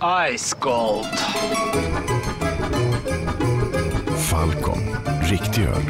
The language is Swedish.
Ice Gold. Falcon. Riktig öl.